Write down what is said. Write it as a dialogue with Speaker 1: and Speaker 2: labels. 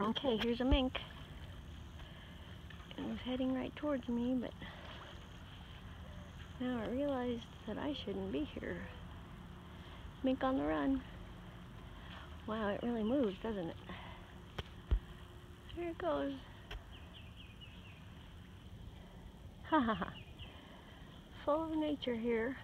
Speaker 1: Okay, here's a mink. It was heading right towards me, but now I realized that I shouldn't be here. Mink on the run. Wow, it really moves, doesn't it? There it goes. Ha ha ha. Full of nature here.